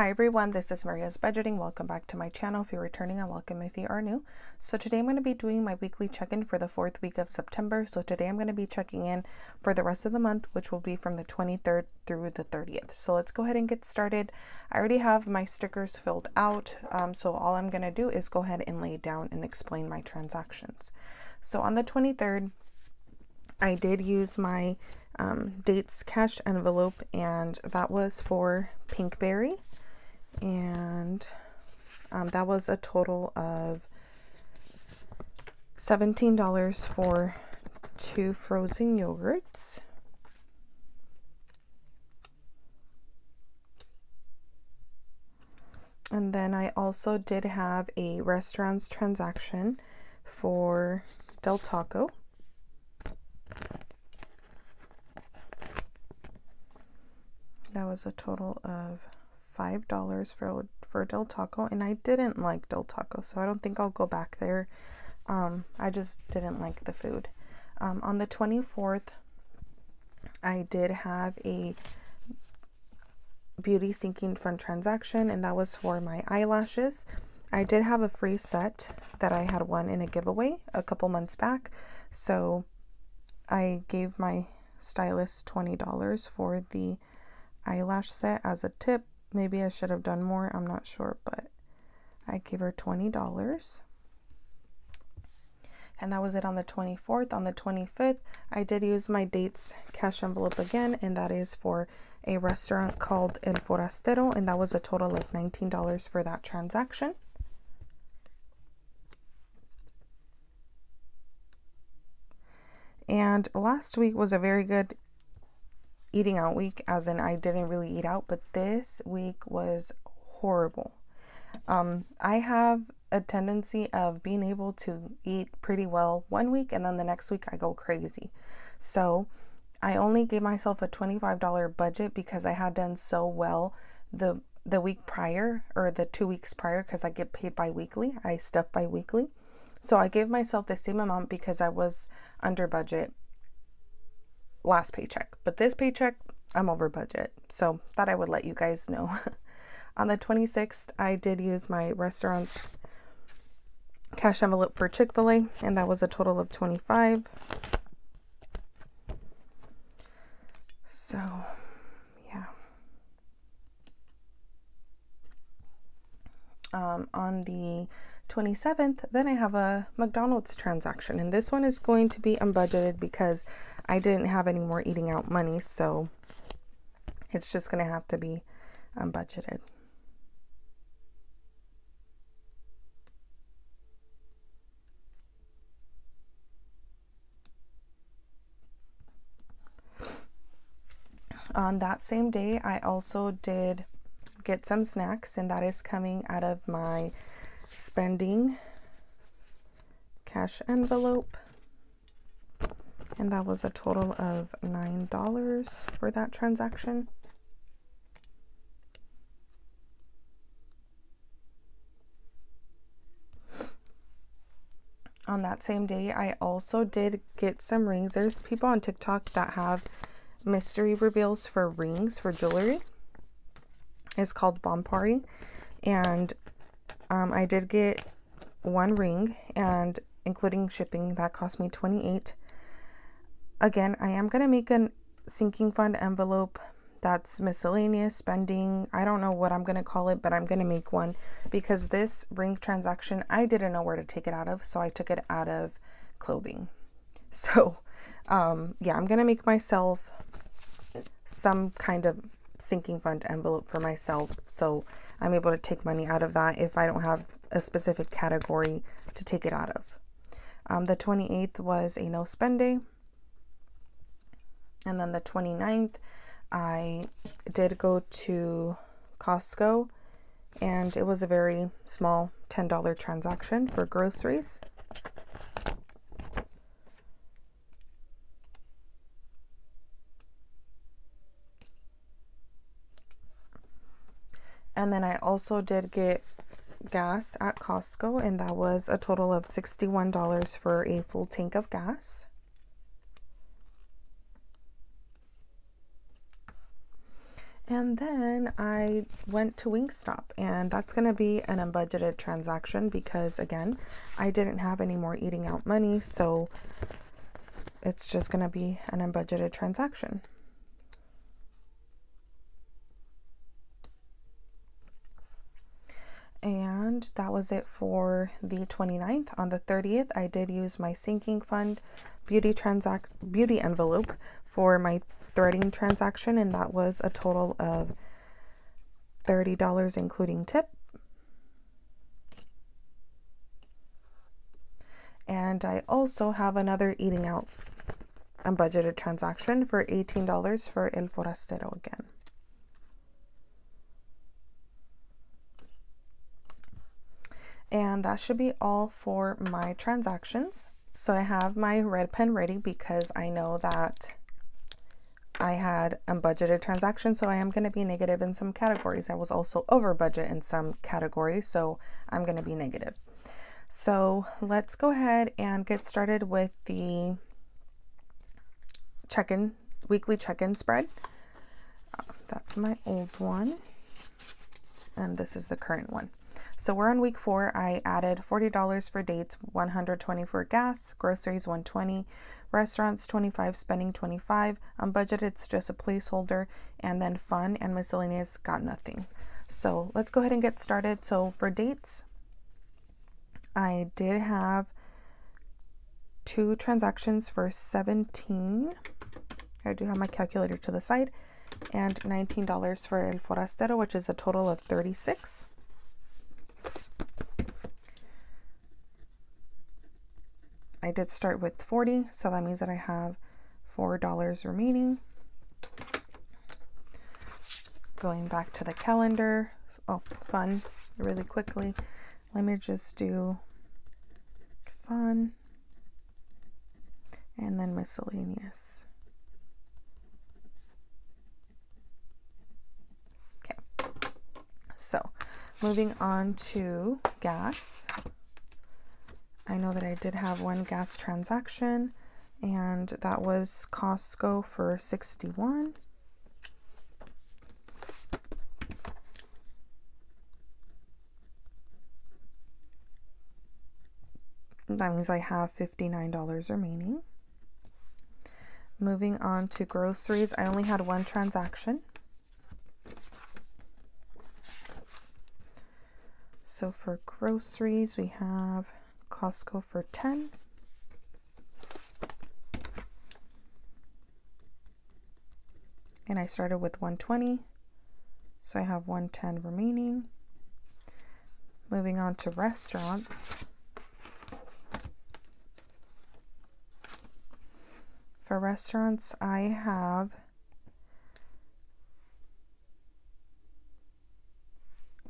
Hi everyone, this is Maria's Budgeting. Welcome back to my channel. If you're returning, and welcome if you are new. So today I'm going to be doing my weekly check-in for the fourth week of September. So today I'm going to be checking in for the rest of the month, which will be from the 23rd through the 30th. So let's go ahead and get started. I already have my stickers filled out. Um, so all I'm going to do is go ahead and lay down and explain my transactions. So on the 23rd, I did use my um, dates cash envelope and that was for Pinkberry and um, that was a total of $17 for two frozen yogurts. And then I also did have a restaurants transaction for Del Taco. That was a total of five dollars for for Del Taco, and I didn't like Del Taco, so I don't think I'll go back there. Um, I just didn't like the food. Um, on the 24th, I did have a beauty sinking fund transaction, and that was for my eyelashes. I did have a free set that I had won in a giveaway a couple months back, so I gave my stylist $20 for the eyelash set as a tip Maybe I should have done more. I'm not sure, but I gave her $20. And that was it on the 24th. On the 25th, I did use my dates cash envelope again, and that is for a restaurant called El Forastero, and that was a total of $19 for that transaction. And last week was a very good eating out week, as in I didn't really eat out, but this week was horrible. Um, I have a tendency of being able to eat pretty well one week and then the next week I go crazy. So I only gave myself a $25 budget because I had done so well the the week prior or the two weeks prior because I get paid bi-weekly. I stuff bi-weekly. So I gave myself the same amount because I was under budget last paycheck. But this paycheck, I'm over budget. So thought I would let you guys know. On the 26th, I did use my restaurant's cash envelope for Chick-fil-A, and that was a total of 25. So, yeah. Um, on the 27th, then I have a McDonald's transaction, and this one is going to be unbudgeted because I didn't have any more eating out money, so it's just going to have to be unbudgeted. On that same day, I also did get some snacks, and that is coming out of my spending cash envelope. And that was a total of $9 for that transaction. On that same day, I also did get some rings. There's people on TikTok that have mystery reveals for rings for jewelry. It's called Bomb Party. And um, I did get one ring and including shipping that cost me 28 again I am going to make a sinking fund envelope that's miscellaneous spending. I don't know what I'm going to call it but I'm going to make one because this ring transaction I didn't know where to take it out of so I took it out of clothing. So um, yeah I'm going to make myself some kind of sinking fund envelope for myself. So I'm able to take money out of that if I don't have a specific category to take it out of. Um, the 28th was a no spend day. And then the 29th, I did go to Costco and it was a very small $10 transaction for groceries. And then I also did get gas at Costco, and that was a total of $61 for a full tank of gas. And then I went to Wingstop, and that's going to be an unbudgeted transaction because, again, I didn't have any more eating out money. So it's just going to be an unbudgeted transaction. And that was it for the 29th. On the 30th, I did use my sinking fund beauty transact beauty envelope for my threading transaction, and that was a total of $30 including tip. And I also have another eating out unbudgeted transaction for $18 for El Forastero again. And that should be all for my transactions. So I have my red pen ready because I know that I had a budgeted transaction, so I am going to be negative in some categories. I was also over budget in some categories, so I'm going to be negative. So let's go ahead and get started with the check-in, weekly check-in spread. That's my old one. And this is the current one. So we're on week four. I added $40 for dates, 120 for gas, groceries 120, restaurants 25, spending 25. On budget, it's just a placeholder, and then fun and miscellaneous got nothing. So let's go ahead and get started. So for dates, I did have two transactions for 17. I do have my calculator to the side and $19 for El Forastero, which is a total of 36. I did start with 40, so that means that I have $4 remaining. Going back to the calendar. Oh, fun, really quickly. Let me just do fun and then miscellaneous. Okay, so moving on to gas. I know that I did have one gas transaction and that was Costco for 61. That means I have $59 remaining. Moving on to groceries, I only had one transaction. So for groceries, we have Costco for 10. And I started with 120, so I have 110 remaining. Moving on to restaurants. For restaurants, I have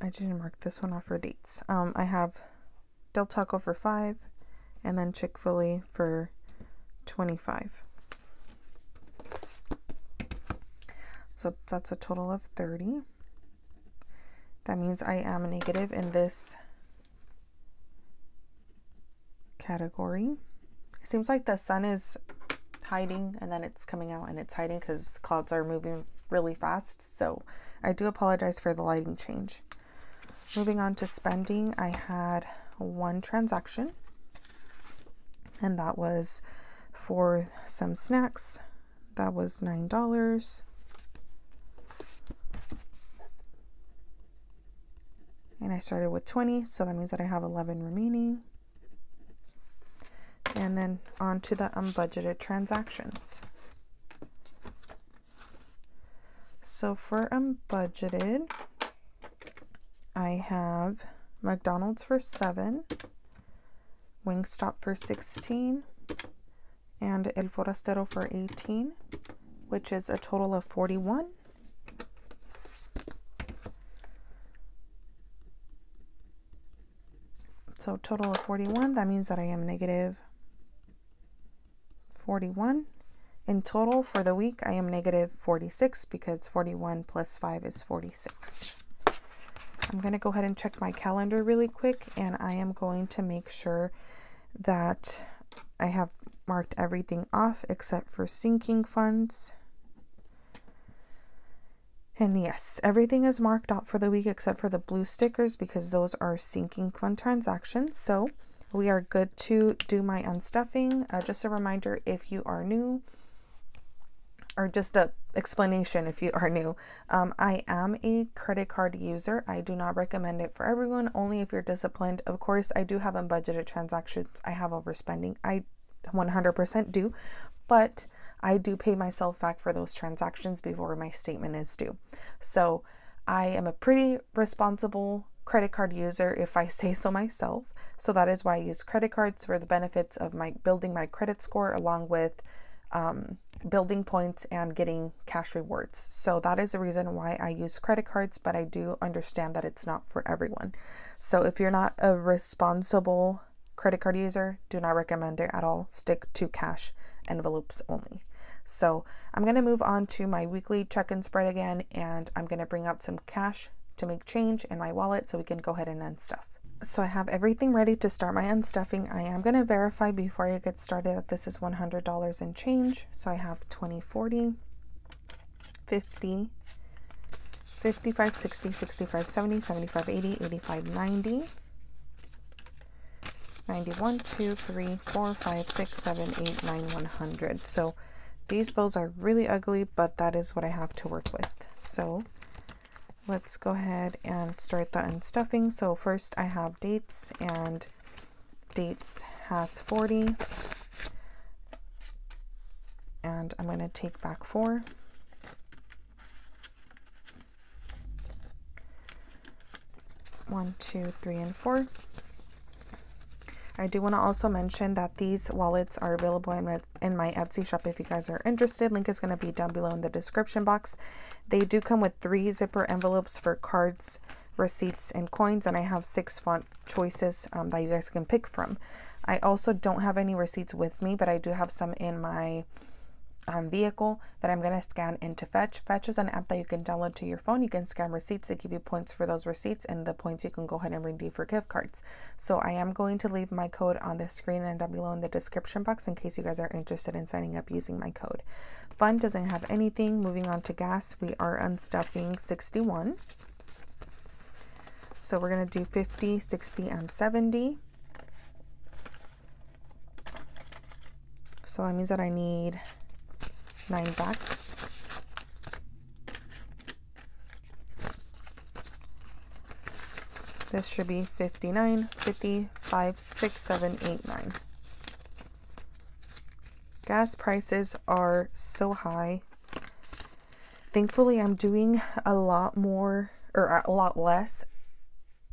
I didn't mark this one off for dates. Um, I have Del Taco for 5 and then Chick-fil-A for 25. So that's a total of 30. That means I am a negative in this category. It seems like the sun is hiding and then it's coming out and it's hiding because clouds are moving really fast. So I do apologize for the lighting change. Moving on to spending, I had one transaction, and that was for some snacks. That was $9. And I started with 20, so that means that I have 11 remaining. And then on to the unbudgeted transactions. So for unbudgeted, I have McDonald's for 7, Wingstop for 16, and El Forastero for 18, which is a total of 41. So total of 41, that means that I am negative 41. In total for the week, I am negative 46 because 41 plus 5 is 46. I'm going to go ahead and check my calendar really quick and I am going to make sure that I have marked everything off except for sinking funds. And yes, everything is marked out for the week except for the blue stickers because those are sinking fund transactions. So we are good to do my unstuffing. Uh, just a reminder if you are new, or just a explanation if you are new. Um, I am a credit card user. I do not recommend it for everyone, only if you're disciplined. Of course, I do have unbudgeted transactions. I have overspending. I 100% do, but I do pay myself back for those transactions before my statement is due. So I am a pretty responsible credit card user if I say so myself. So that is why I use credit cards for the benefits of my building my credit score along with um, building points and getting cash rewards. So that is the reason why I use credit cards, but I do understand that it's not for everyone. So if you're not a responsible credit card user, do not recommend it at all. Stick to cash envelopes only. So I'm going to move on to my weekly check-in spread again, and I'm going to bring out some cash to make change in my wallet so we can go ahead and unstuff. So I have everything ready to start my unstuffing. I am going to verify before I get started that this is $100 in change. So I have 20, 40, 50, 55, 60, 65, 70, 75, 80, 85, 90, 91, 2, 3, 4, 5, 6, 7, 8, 9, 100. So these bills are really ugly, but that is what I have to work with. So let's go ahead and start the unstuffing. So first I have dates and dates has 40 and I'm going to take back four. One, two, three, and four. I do want to also mention that these wallets are available in my, in my Etsy shop if you guys are interested. Link is going to be down below in the description box. They do come with three zipper envelopes for cards, receipts, and coins, and I have six font choices um, that you guys can pick from. I also don't have any receipts with me, but I do have some in my um, vehicle that I'm going to scan into Fetch. Fetch is an app that you can download to your phone. You can scan receipts. They give you points for those receipts, and the points you can go ahead and redeem for gift cards. So I am going to leave my code on the screen and down below in the description box in case you guys are interested in signing up using my code. Fun doesn't have anything. Moving on to gas, we are unstuffing 61. So we're going to do 50, 60, and 70. So that means that I need 9 back. This should be 59, 50, 5, 6, 7, 8, 9. Gas prices are so high. Thankfully, I'm doing a lot more or a lot less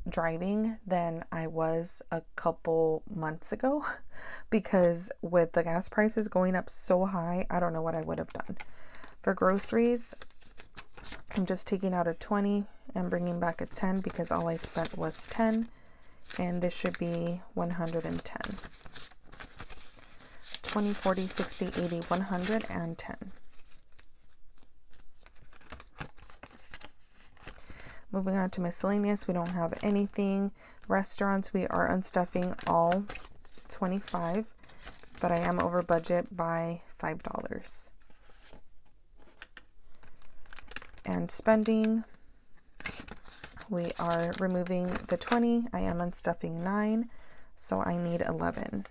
driving than I was a couple months ago because with the gas prices going up so high, I don't know what I would have done. For groceries, I'm just taking out a 20 and bringing back a 10 because all I spent was 10 and this should be 110. 20, 40, 60, 80, 100, and 10. Moving on to miscellaneous, we don't have anything. Restaurants, we are unstuffing all 25, but I am over budget by $5. And spending, we are removing the 20. I am unstuffing 9, so I need 11.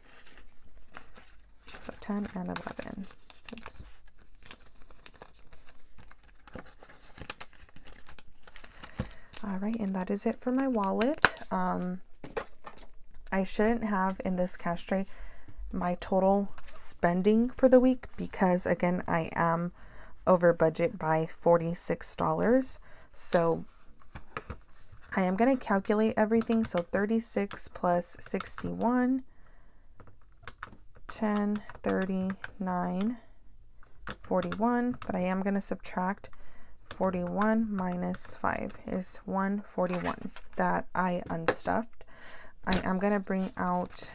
So 10 and 11. All right, and that is it for my wallet. Um, I shouldn't have in this cash tray my total spending for the week because again, I am over budget by $46. So I am going to calculate everything. So 36 plus 61, 10, 39, 41, but I am going to subtract 41 minus 5 is 141 that I unstuffed. I am going to bring out,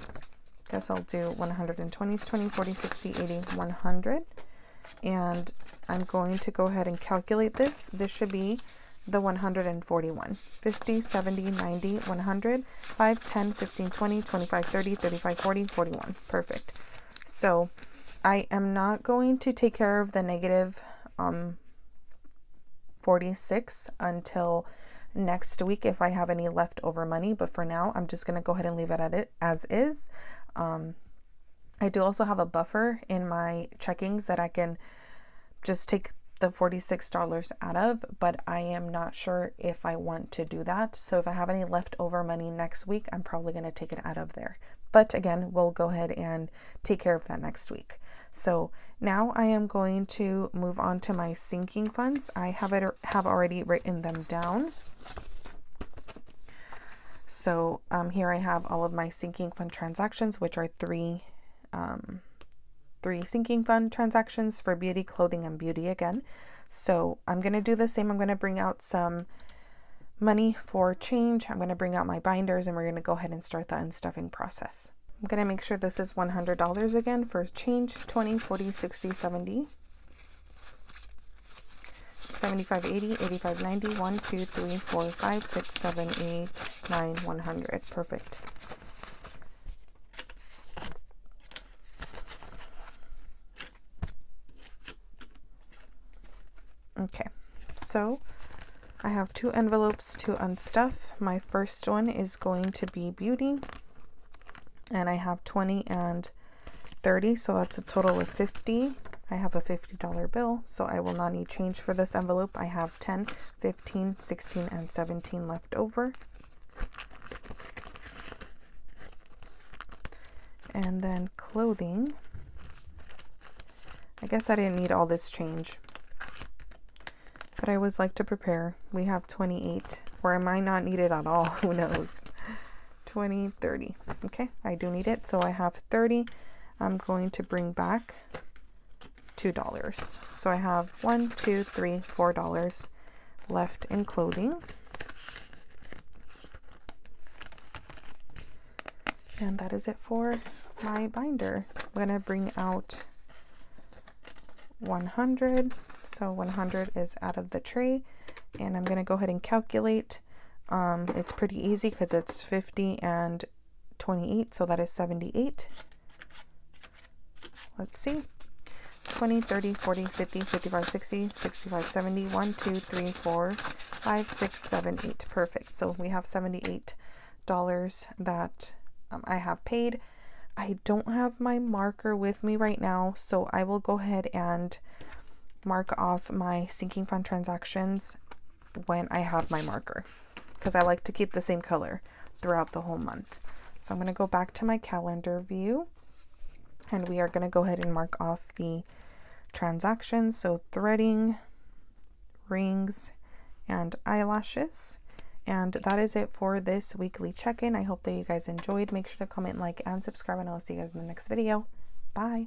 I guess I'll do 120, 20, 40, 60, 80, 100. And I'm going to go ahead and calculate this. This should be the 141. 50, 70, 90, 100, 5, 10, 15, 20, 25, 30, 35, 40, 41. Perfect. So I am not going to take care of the negative um, 46 until next week if I have any leftover money. But for now, I'm just going to go ahead and leave it at it as is. Um, I do also have a buffer in my checkings that I can just take the $46 out of, but I am not sure if I want to do that. So if I have any leftover money next week, I'm probably going to take it out of there. But again, we'll go ahead and take care of that next week. So now I am going to move on to my sinking funds. I have it have already written them down. So um, here I have all of my sinking fund transactions, which are three um, three sinking fund transactions for beauty, clothing, and beauty again. So I'm going to do the same. I'm going to bring out some money for change. I'm going to bring out my binders and we're going to go ahead and start the unstuffing process. I'm going to make sure this is $100 again for change 20, 40, 60, 70. 75, 80, 85, 90, 1, 2, 3, 4, 5, 6, 7, 8, 9, 100. Perfect. Okay, so I have two envelopes to unstuff. My first one is going to be beauty, and I have 20 and 30, so that's a total of 50. I have a $50 bill, so I will not need change for this envelope. I have 10, 15, 16, and 17 left over. And then clothing. I guess I didn't need all this change but I always like to prepare. We have 28, or I might not need it at all. Who knows? 20, 30. Okay, I do need it. So I have 30. I'm going to bring back $2. So I have one, two, three, four dollars left in clothing. And that is it for my binder. I'm going to bring out 100 so 100 is out of the tray and I'm going to go ahead and calculate. Um, it's pretty easy because it's 50 and 28, so that is 78. Let's see. 20, 30, 40, 50, 55, 60, 65, 70, 1, 2, 3, 4, 5, 6, 7, 8. Perfect. So we have $78 that um, I have paid. I don't have my marker with me right now, so I will go ahead and mark off my sinking fund transactions when I have my marker because I like to keep the same color throughout the whole month. So I'm going to go back to my calendar view and we are going to go ahead and mark off the transactions. So threading, rings, and eyelashes. And that is it for this weekly check-in. I hope that you guys enjoyed. Make sure to comment, like, and subscribe, and I'll see you guys in the next video. Bye!